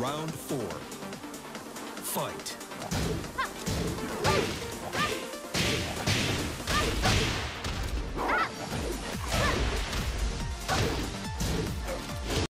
Round four. Fight.